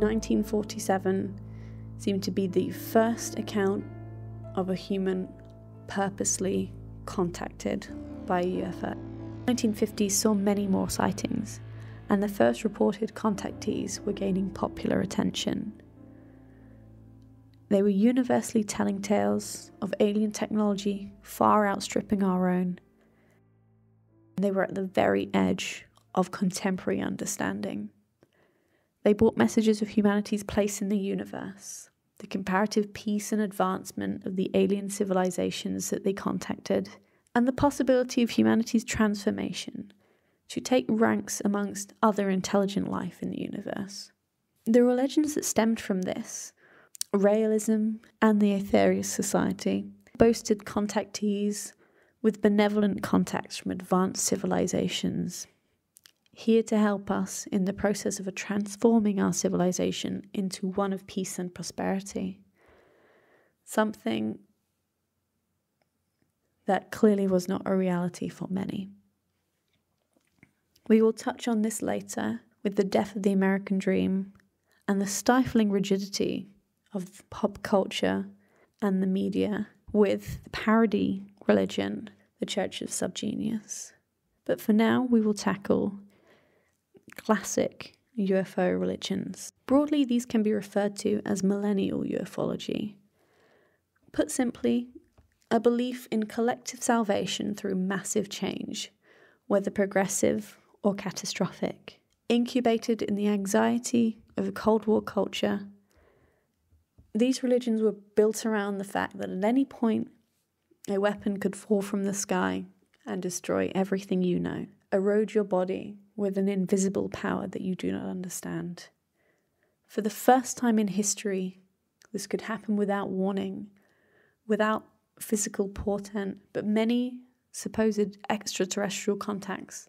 1947 seemed to be the first account of a human purposely contacted by a UFO. 1950s saw many more sightings, and the first reported contactees were gaining popular attention. They were universally telling tales of alien technology far outstripping our own. They were at the very edge of contemporary understanding. They brought messages of humanity's place in the universe, the comparative peace and advancement of the alien civilizations that they contacted, and the possibility of humanity's transformation to take ranks amongst other intelligent life in the universe. There were legends that stemmed from this. Raelism and the Aetherius Society boasted contactees with benevolent contacts from advanced civilizations, here to help us in the process of transforming our civilization into one of peace and prosperity. Something that clearly was not a reality for many. We will touch on this later with the death of the American dream and the stifling rigidity of pop culture and the media with the parody religion, the Church of Subgenius. But for now, we will tackle classic UFO religions. Broadly, these can be referred to as millennial ufology. Put simply, a belief in collective salvation through massive change, whether progressive or catastrophic. Incubated in the anxiety of a Cold War culture, these religions were built around the fact that at any point a weapon could fall from the sky and destroy everything you know, erode your body with an invisible power that you do not understand. For the first time in history, this could happen without warning, without physical portent, but many supposed extraterrestrial contacts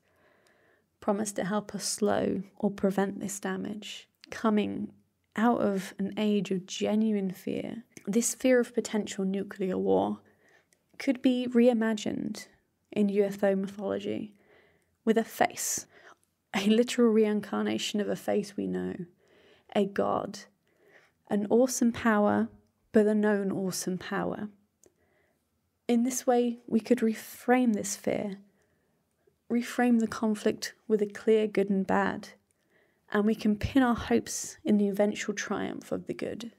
promise to help us slow or prevent this damage. Coming out of an age of genuine fear, this fear of potential nuclear war could be reimagined in UFO mythology with a face, a literal reincarnation of a face we know, a god, an awesome power, but a known awesome power. In this way, we could reframe this fear reframe the conflict with a clear good and bad, and we can pin our hopes in the eventual triumph of the good.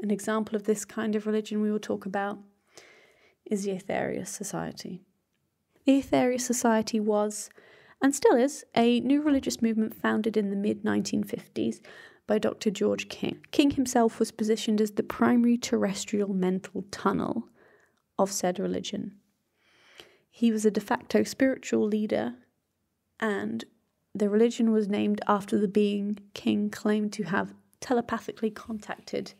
An example of this kind of religion we will talk about is the Aetherius Society. The Aetherius Society was, and still is, a new religious movement founded in the mid 1950s by Dr. George King. King himself was positioned as the primary terrestrial mental channel of said religion. He was a de facto spiritual leader, and the religion was named after the being King claimed to have telepathically contacted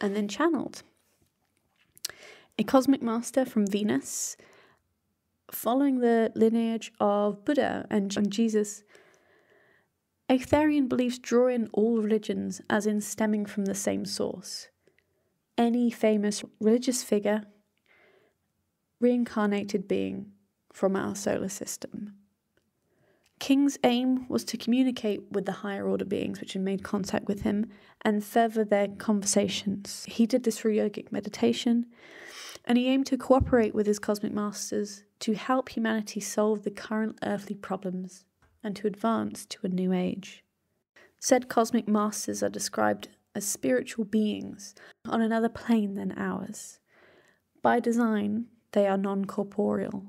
and then channeled. A cosmic master from Venus, following the lineage of Buddha and Jesus, Aetherian beliefs draw in all religions as in stemming from the same source. Any famous religious figure reincarnated being from our solar system. King's aim was to communicate with the higher order beings which had made contact with him and further their conversations. He did this through yogic meditation, and he aimed to cooperate with his cosmic masters to help humanity solve the current earthly problems and to advance to a new age. Said cosmic masters are described as spiritual beings on another plane than ours. By design, they are non corporeal.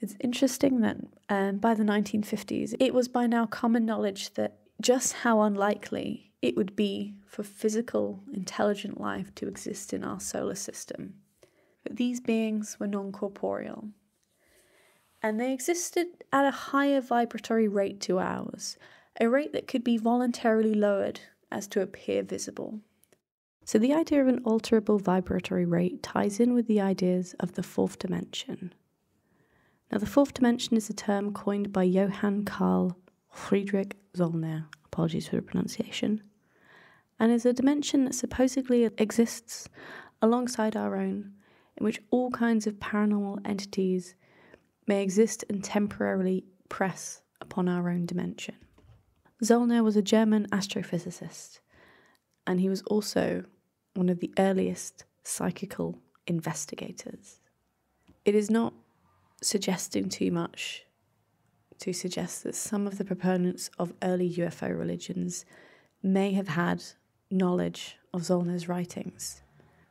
It's interesting that um, by the 1950s, it was by now common knowledge that just how unlikely it would be for physical, intelligent life to exist in our solar system. But these beings were non corporeal. And they existed at a higher vibratory rate to ours, a rate that could be voluntarily lowered as to appear visible. So, the idea of an alterable vibratory rate ties in with the ideas of the fourth dimension. Now, the fourth dimension is a term coined by Johann Carl Friedrich Zollner, apologies for the pronunciation, and is a dimension that supposedly exists alongside our own, in which all kinds of paranormal entities may exist and temporarily press upon our own dimension. Zollner was a German astrophysicist, and he was also one of the earliest psychical investigators. It is not suggesting too much to suggest that some of the proponents of early UFO religions may have had knowledge of Zollner's writings.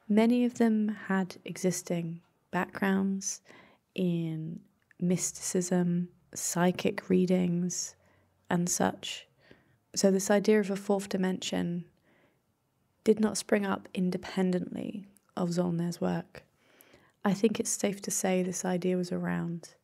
Many of them had existing backgrounds in mysticism, psychic readings, and such. So, this idea of a fourth dimension did not spring up independently of Zollner's work. I think it's safe to say this idea was around.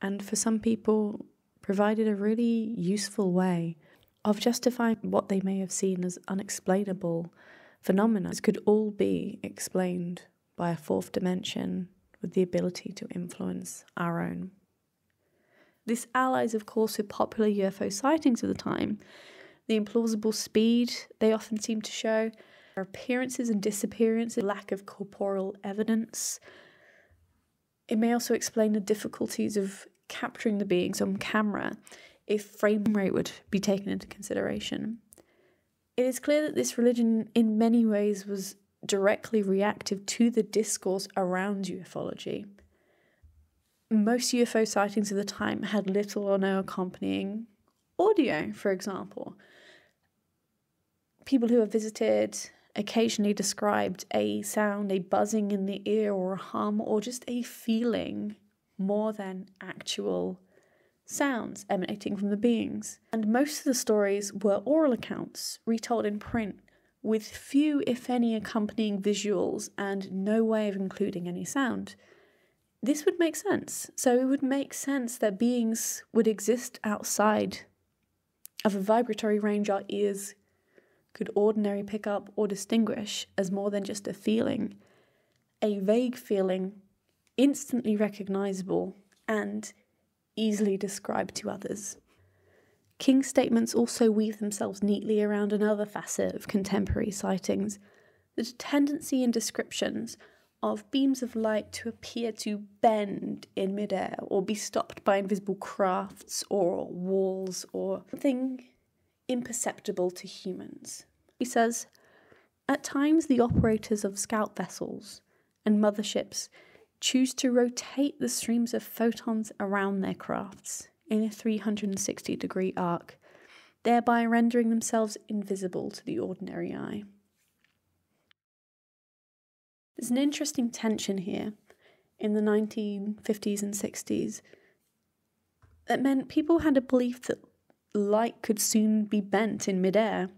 And for some people, provided a really useful way of justifying what they may have seen as unexplainable phenomena. Could all be explained by a fourth dimension with the ability to influence our own. This allies, of course, with popular UFO sightings of the time. The implausible speed they often seem to show, their appearances and disappearances, lack of corporeal evidence. It may also explain the difficulties of capturing the beings on camera if frame rate would be taken into consideration. It is clear that this religion, in many ways, was directly reactive to the discourse around ufology. Most UFO sightings of the time had little or no accompanying audio, for example. People who have visited occasionally described a sound, a buzzing in the ear, or a hum, or just a feeling more than actual sounds emanating from the beings. And most of the stories were oral accounts, retold in print, with few, if any, accompanying visuals and no way of including any sound. This would make sense. So it would make sense that beings would exist outside of a vibratory range our ears could ordinarily pick up or distinguish as more than just a feeling, a vague feeling, instantly recognizable and easily described to others. King's statements also weave themselves neatly around another facet of contemporary sightings the tendency in descriptions of beams of light to appear to bend in midair or be stopped by invisible crafts or walls or something imperceptible to humans. He says, At times, the operators of scout vessels and motherships choose to rotate the streams of photons around their crafts in a 360 degree arc, thereby rendering themselves invisible to the ordinary eye. There's an interesting tension here in the 1950s and 60s that meant people had a belief that light could soon be bent in midair.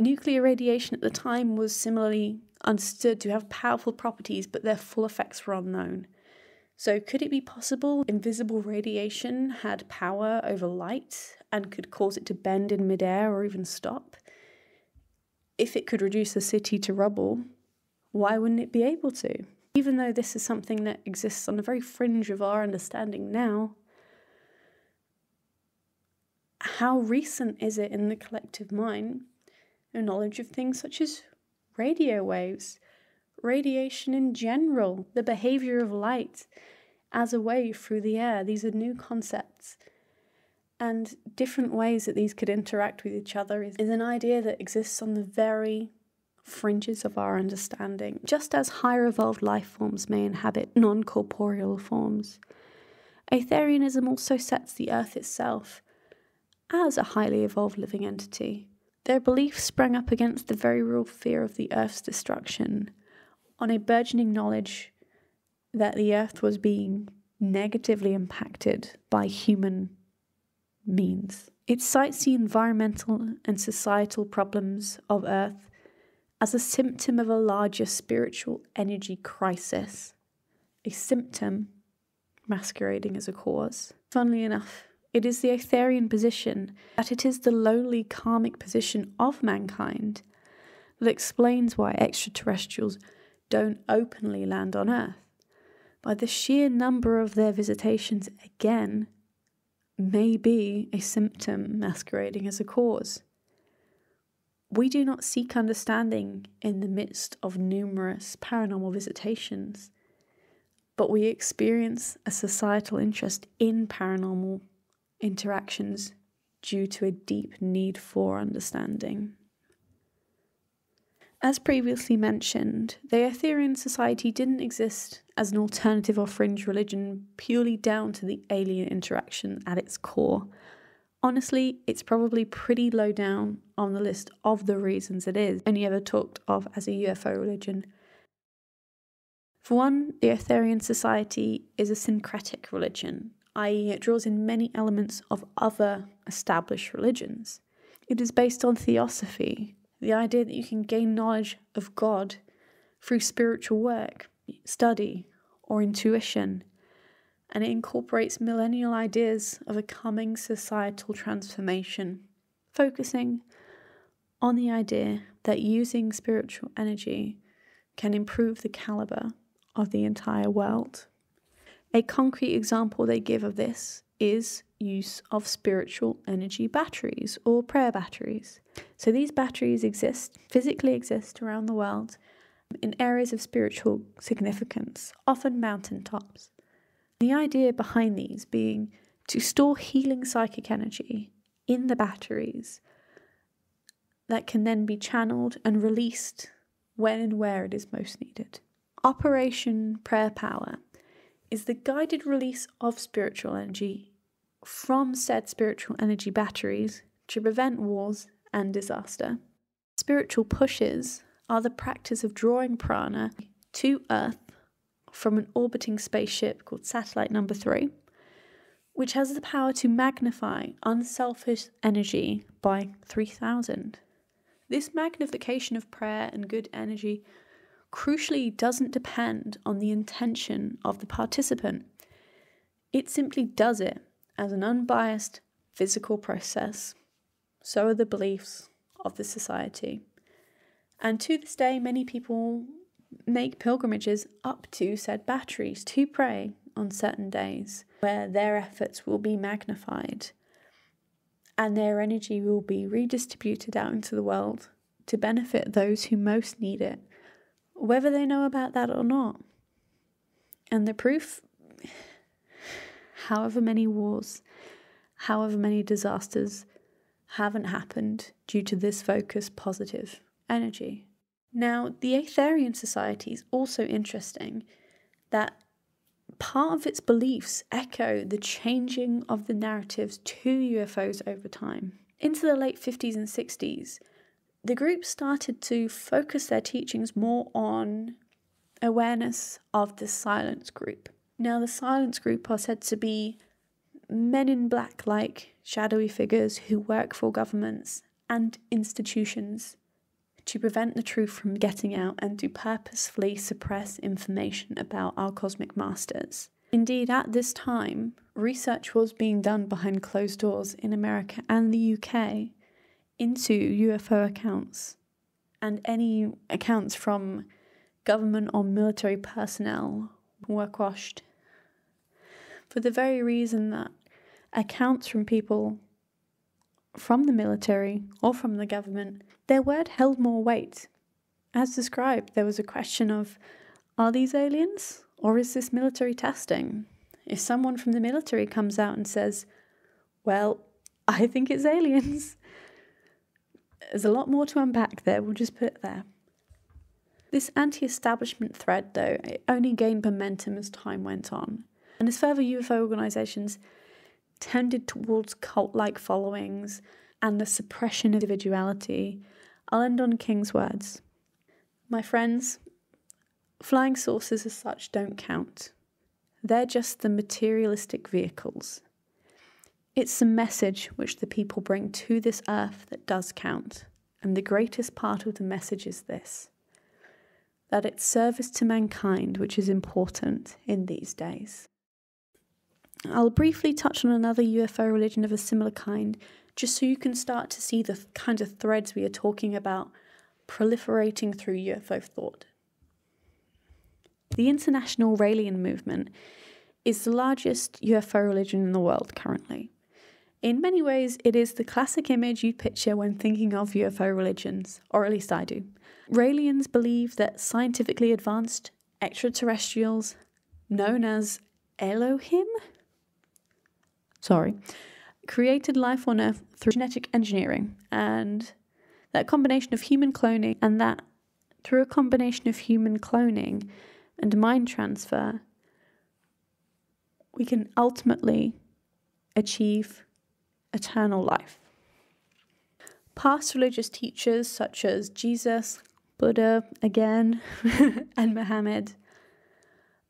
Nuclear radiation at the time was similarly understood to have powerful properties, but their full effects were unknown. So, could it be possible invisible radiation had power over light and could cause it to bend in midair or even stop? If it could reduce a city to rubble, why wouldn't it be able to? Even though this is something that exists on the very fringe of our understanding now, how recent is it in the collective mind, a knowledge of things such as radio waves, radiation in general, the behavior of light as a wave through the air. These are new concepts. And different ways that these could interact with each other is, is an idea that exists on the very fringes of our understanding. Just as higher evolved life forms may inhabit non corporeal forms, Aetherianism also sets the earth itself as a highly evolved living entity. Their belief sprang up against the very real fear of the Earth's destruction, on a burgeoning knowledge that the Earth was being negatively impacted by human means. It cites the environmental and societal problems of Earth as a symptom of a larger spiritual energy crisis, a symptom masquerading as a cause. Funnily enough, it is the Aetherian position that it is the lonely karmic position of mankind that explains why extraterrestrials don't openly land on Earth. By the sheer number of their visitations, again, may be a symptom masquerading as a cause. We do not seek understanding in the midst of numerous paranormal visitations, but we experience a societal interest in paranormal interactions due to a deep need for understanding. As previously mentioned, the Aetherian Society didn't exist as an alternative or fringe religion purely down to the alien interaction at its core. Honestly, it's probably pretty low down on the list of the reasons it is only ever talked of as a UFO religion. For one, the Aetherian Society is a syncretic religion, i.e., it draws in many elements of other established religions. It is based on theosophy, the idea that you can gain knowledge of God through spiritual work, study, or intuition. And it incorporates millennial ideas of a coming societal transformation, focusing on the idea that using spiritual energy can improve the caliber of the entire world. A concrete example they give of this is use of spiritual energy batteries or prayer batteries. So these batteries exist, physically exist around the world in areas of spiritual significance, often mountaintops. The idea behind these being to store healing psychic energy in the batteries that can then be channeled and released when and where it is most needed. Operation Prayer Power is the guided release of spiritual energy from said spiritual energy batteries to prevent wars and disaster. Spiritual pushes are the practice of drawing prana to Earth from an orbiting spaceship called Satellite Number 3, which has the power to magnify unselfish energy by 3000. This magnification of prayer and good energy crucially doesn't depend on the intention of the participant. It simply does it as an unbiased physical process. So are the beliefs of the society. And to this day, many people make pilgrimages up to said batteries to pray on certain days where their efforts will be magnified and their energy will be redistributed out into the world to benefit those who most need it, whether they know about that or not. And the proof however many wars, however many disasters haven't happened due to this focus positive energy. Now, the Aetherian Society is also interesting that part of its beliefs echo the changing of the narratives to UFOs over time. Into the late 50s and 60s, the group started to focus their teachings more on awareness of the silence group. Now, the silence group are said to be men in black like shadowy figures who work for governments and institutions to prevent the truth from getting out and to purposefully suppress information about our cosmic masters. Indeed, at this time, research was being done behind closed doors in America and the UK into UFO accounts and any accounts from government or military personnel were quashed for the very reason that accounts from people from the military or from the government, their word held more weight. As described, there was a question of are these aliens or is this military testing? If someone from the military comes out and says, well, I think it's aliens, there's a lot more to unpack there, we'll just put it there. This anti establishment thread, though, it only gained momentum as time went on. And as further UFO organisations tended towards cult like followings and the suppression of individuality, I'll end on King's words. My friends, flying saucers as such don't count. They're just the materialistic vehicles. It's the message which the people bring to this earth that does count. And the greatest part of the message is this that it's service to mankind which is important in these days. I'll briefly touch on another UFO religion of a similar kind, just so you can start to see the kind of threads we are talking about proliferating through UFO thought. The International Raelian Movement is the largest UFO religion in the world currently. In many ways, it is the classic image you picture when thinking of UFO religions, or at least I do. Raelians believe that scientifically advanced extraterrestrials, known as Elohim, sorry, created life on Earth through genetic engineering and that combination of human cloning and that through a combination of human cloning and mind transfer, we can ultimately achieve eternal life. Past religious teachers such as Jesus, Buddha again, and Muhammad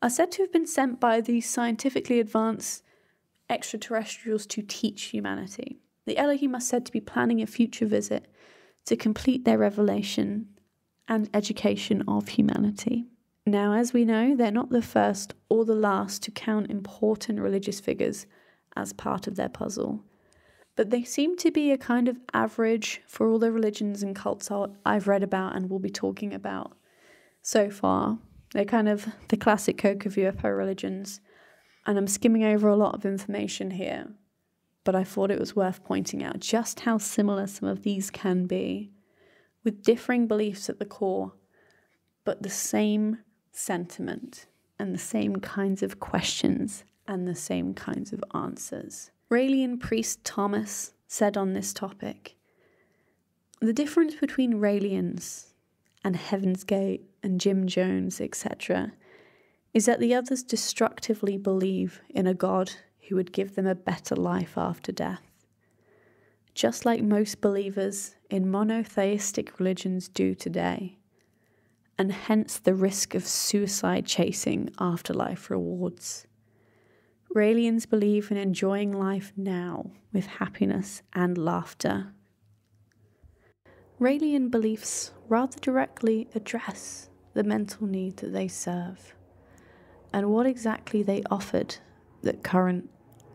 are said to have been sent by these scientifically advanced extraterrestrials to teach humanity. The Elohim are said to be planning a future visit to complete their revelation and education of humanity. Now, as we know, they're not the first or the last to count important religious figures as part of their puzzle, but they seem to be a kind of average for all the religions and cults I've read about and will be talking about so far. They're kind of the classic Coke of UFO religions, and I'm skimming over a lot of information here, but I thought it was worth pointing out just how similar some of these can be, with differing beliefs at the core, but the same sentiment and the same kinds of questions and the same kinds of answers. Raelian priest Thomas said on this topic The difference between Raelians and Heaven's Gate and Jim Jones, etc., is that the others destructively believe in a God who would give them a better life after death. Just like most believers in monotheistic religions do today, and hence the risk of suicide chasing afterlife rewards. Raelians believe in enjoying life now with happiness and laughter. Raelian beliefs rather directly address the mental need that they serve and what exactly they offered that current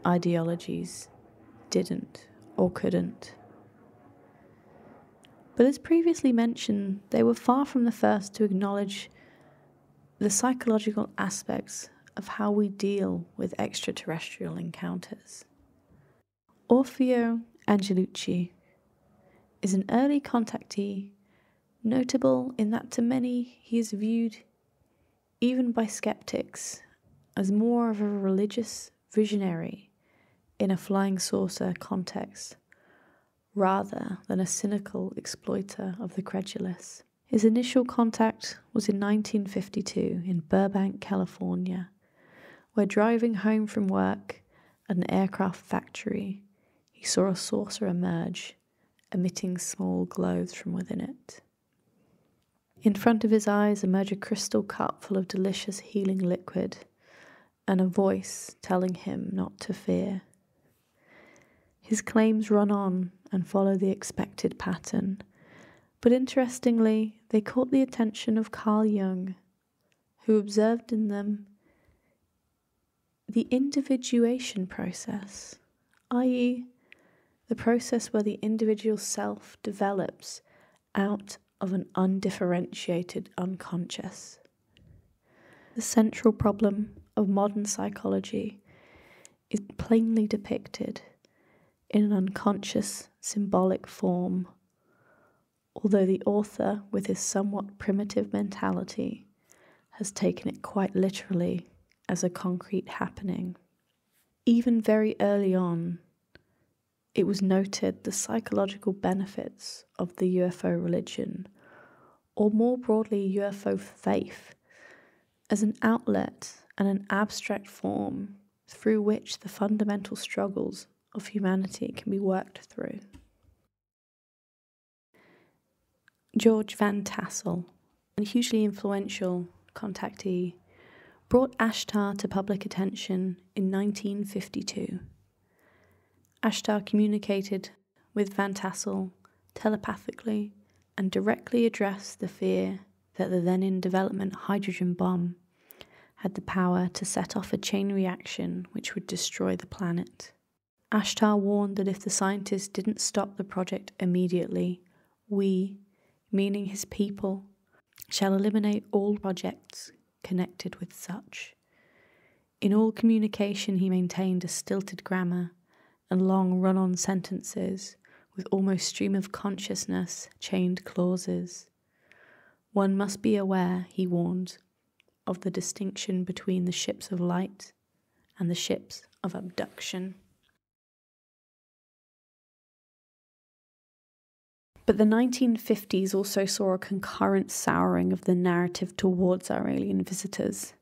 ideologies didn't or couldn't. But as previously mentioned, they were far from the first to acknowledge the psychological aspects of how we deal with extraterrestrial encounters. Orfeo Angelucci is an early contactee, notable in that to many he is viewed, even by skeptics, as more of a religious visionary in a flying saucer context rather than a cynical exploiter of the credulous. His initial contact was in 1952 in Burbank, California, where driving home from work at an aircraft factory, he saw a saucer emerge, emitting small glows from within it. In front of his eyes emerged a crystal cup full of delicious healing liquid, and a voice telling him not to fear. His claims run on and follow the expected pattern, but interestingly, they caught the attention of Carl Jung, who observed in them the individuation process, i.e., the process where the individual self develops out of an undifferentiated unconscious. The central problem of modern psychology is plainly depicted in an unconscious symbolic form, although the author, with his somewhat primitive mentality, has taken it quite literally as a concrete happening. Even very early on, it was noted the psychological benefits of the UFO religion, or more broadly, UFO faith, as an outlet and an abstract form through which the fundamental struggles of humanity can be worked through. George Van Tassel, a hugely influential contactee brought Ashtar to public attention in 1952. Ashtar communicated with Van Tassel telepathically and directly addressed the fear that the then in development hydrogen bomb had the power to set off a chain reaction which would destroy the planet. Ashtar warned that if the scientists didn't stop the project immediately, we, meaning his people, shall eliminate all projects connected with such. In all communication, he maintained a stilted grammar and long run on sentences with almost stream of consciousness chained clauses. One must be aware, he warned, of the distinction between the ships of light and the ships of abduction. But the 1950s also saw a concurrent souring of the narrative towards our alien visitors.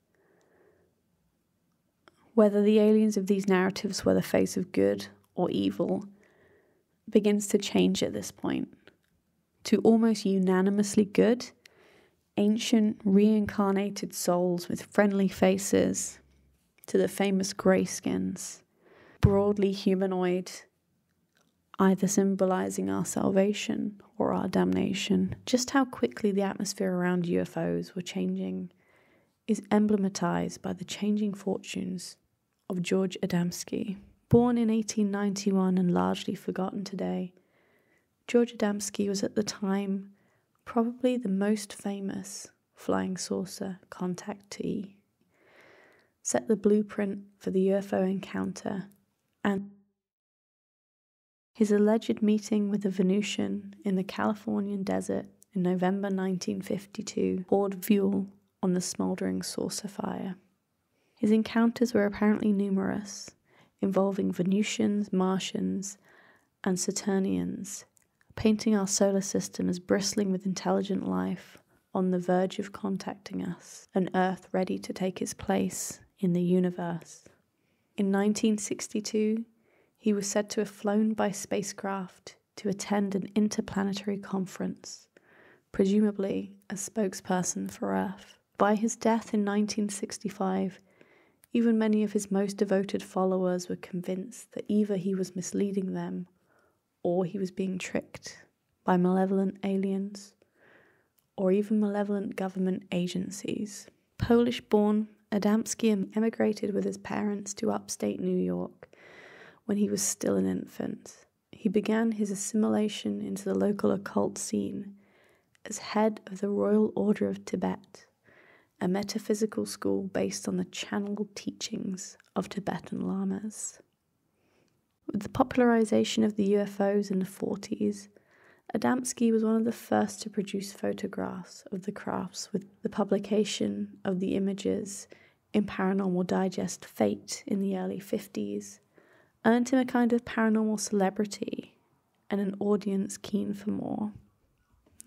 Whether the aliens of these narratives were the face of good or evil begins to change at this point. To almost unanimously good, ancient reincarnated souls with friendly faces, to the famous greyskins, broadly humanoid either symbolizing our salvation or our damnation. Just how quickly the atmosphere around UFOs were changing is emblematized by the changing fortunes of George Adamski. Born in 1891 and largely forgotten today, George Adamski was at the time probably the most famous flying saucer contactee. Set the blueprint for the UFO encounter and his alleged meeting with a Venusian in the Californian desert in November 1952 poured fuel on the smouldering saucer fire. His encounters were apparently numerous, involving Venusians, Martians, and Saturnians, painting our solar system as bristling with intelligent life on the verge of contacting us, an Earth ready to take its place in the universe. In 1962, he was said to have flown by spacecraft to attend an interplanetary conference, presumably a spokesperson for Earth. By his death in 1965, even many of his most devoted followers were convinced that either he was misleading them or he was being tricked by malevolent aliens or even malevolent government agencies. Polish born, Adamski emigrated with his parents to upstate New York when he was still an infant. He began his assimilation into the local occult scene as head of the Royal Order of Tibet, a metaphysical school based on the channeled teachings of Tibetan lamas. With the popularization of the UFOs in the 40s, Adamski was one of the first to produce photographs of the crafts with the publication of the images in Paranormal Digest Fate in the early 50s earned him a kind of paranormal celebrity and an audience keen for more.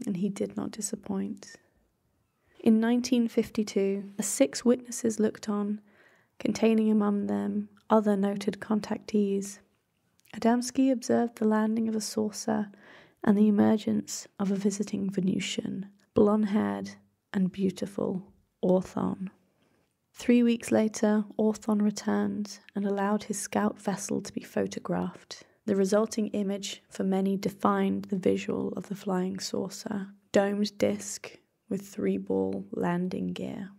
And he did not disappoint. In 1952, as six witnesses looked on, containing among them other noted contactees, Adamski observed the landing of a saucer and the emergence of a visiting Venusian, blonde haired and beautiful Orthon. Three weeks later, Orthon returned and allowed his scout vessel to be photographed. The resulting image for many defined the visual of the flying saucer domed disc with three ball landing gear.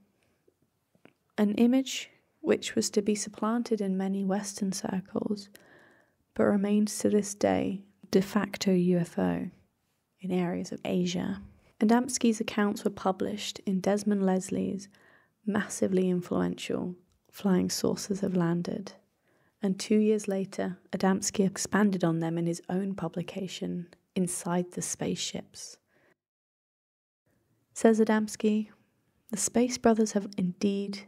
An image which was to be supplanted in many Western circles, but remains to this day de facto UFO in areas of Asia. Adamski's accounts were published in Desmond Leslie's massively influential flying saucers have landed. And two years later, Adamski expanded on them in his own publication, Inside the Spaceships. Says Adamski, the Space Brothers have indeed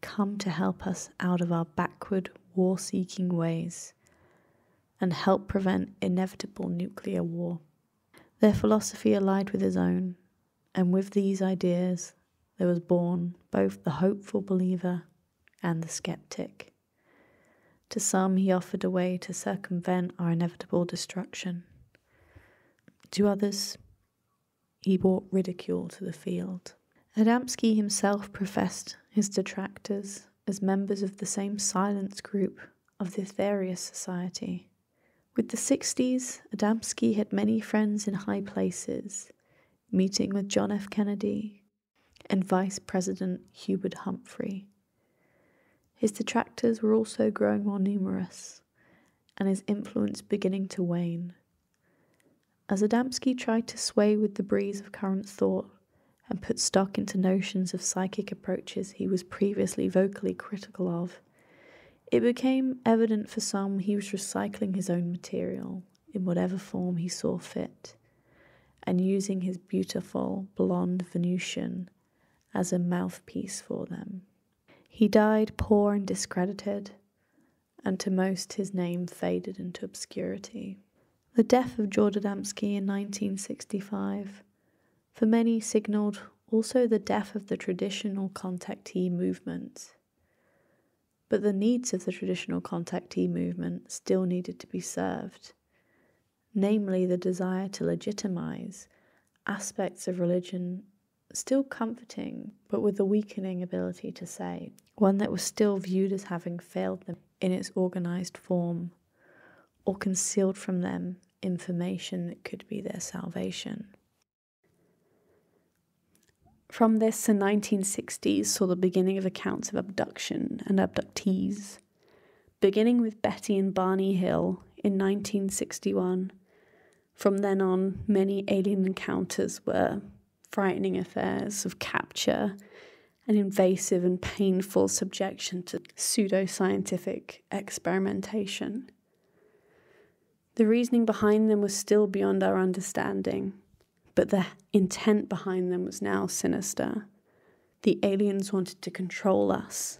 come to help us out of our backward, war seeking ways and help prevent inevitable nuclear war. Their philosophy allied with his own, and with these ideas, there was born both the hopeful believer and the skeptic. To some, he offered a way to circumvent our inevitable destruction. To others, he brought ridicule to the field. Adamski himself professed his detractors as members of the same silence group of the Aetherius Society. With the 60s, Adamski had many friends in high places, meeting with John F. Kennedy, and Vice President Hubert Humphrey. His detractors were also growing more numerous, and his influence beginning to wane. As Adamski tried to sway with the breeze of current thought and put stock into notions of psychic approaches he was previously vocally critical of, it became evident for some he was recycling his own material in whatever form he saw fit, and using his beautiful blonde Venusian as a mouthpiece for them. He died poor and discredited, and to most his name faded into obscurity. The death of George Adamski in 1965 for many signalled also the death of the traditional contactee movement. But the needs of the traditional contactee movement still needed to be served, namely the desire to legitimize aspects of religion still comforting, but with a weakening ability to say, one that was still viewed as having failed them in its organized form or concealed from them information that could be their salvation. From this, the 1960s saw the beginning of accounts of abduction and abductees, beginning with Betty and Barney Hill in 1961. From then on, many alien encounters were frightening affairs of capture and invasive and painful subjection to pseudoscientific experimentation. The reasoning behind them was still beyond our understanding, but the intent behind them was now sinister. The aliens wanted to control us,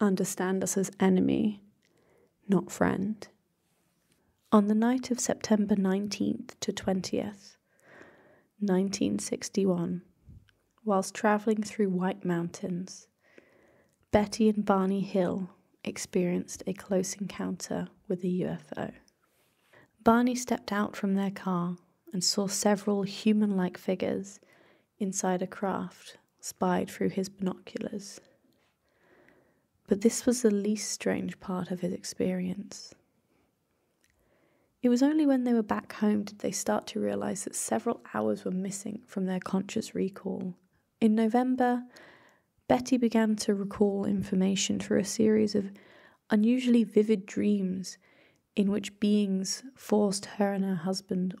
understand us as enemy, not friend. On the night of September 19th to 20th, 1961, whilst travelling through White Mountains, Betty and Barney Hill experienced a close encounter with a UFO. Barney stepped out from their car and saw several human like figures inside a craft spied through his binoculars. But this was the least strange part of his experience. It was only when they were back home did they start to realize that several hours were missing from their conscious recall. In November, Betty began to recall information through a series of unusually vivid dreams in which beings forced her and her husband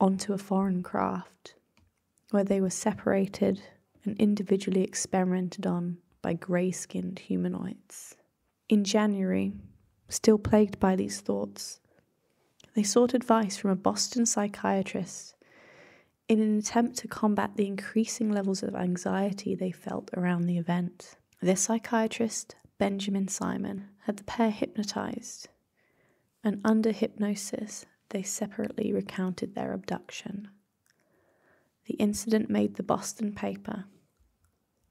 onto a foreign craft, where they were separated and individually experimented on by grey skinned humanoids. In January, still plagued by these thoughts, they sought advice from a Boston psychiatrist in an attempt to combat the increasing levels of anxiety they felt around the event. This psychiatrist, Benjamin Simon, had the pair hypnotized and under hypnosis, they separately recounted their abduction. The incident made the Boston paper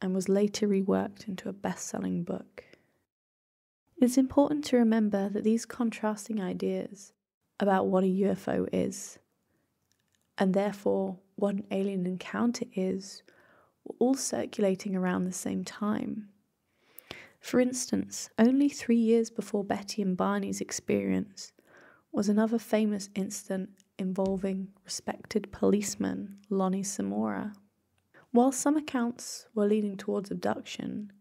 and was later reworked into a best selling book. It's important to remember that these contrasting ideas about what a UFO is, and therefore what an alien encounter is, were all circulating around the same time. For instance, only three years before Betty and Barney's experience was another famous incident involving respected policeman Lonnie Zamora. While some accounts were leading towards abduction,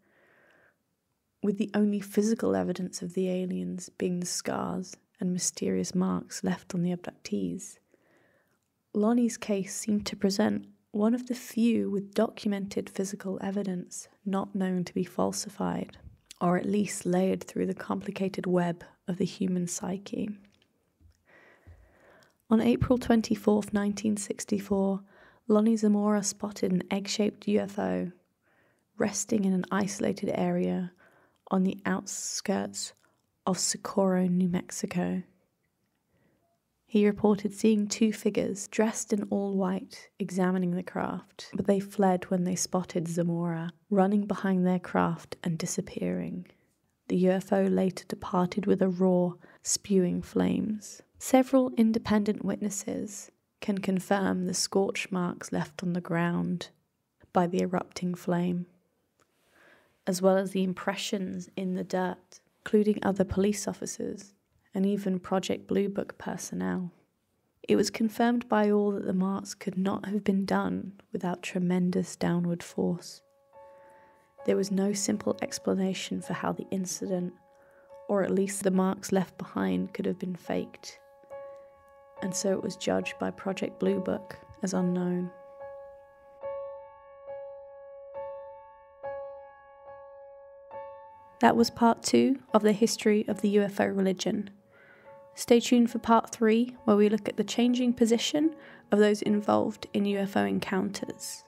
with the only physical evidence of the aliens being the scars and mysterious marks left on the abductees, Lonnie's case seemed to present one of the few with documented physical evidence not known to be falsified or at least layered through the complicated web of the human psyche. On April 24, 1964, Lonnie Zamora spotted an egg shaped UFO resting in an isolated area on the outskirts of Socorro, New Mexico. He reported seeing two figures dressed in all white examining the craft, but they fled when they spotted Zamora running behind their craft and disappearing. The UFO later departed with a roar, spewing flames. Several independent witnesses can confirm the scorch marks left on the ground by the erupting flame, as well as the impressions in the dirt, including other police officers and even Project Blue Book personnel. It was confirmed by all that the marks could not have been done without tremendous downward force. There was no simple explanation for how the incident, or at least the marks left behind, could have been faked, and so it was judged by Project Blue Book as unknown. That was part two of the history of the UFO religion. Stay tuned for part three, where we look at the changing position of those involved in UFO encounters.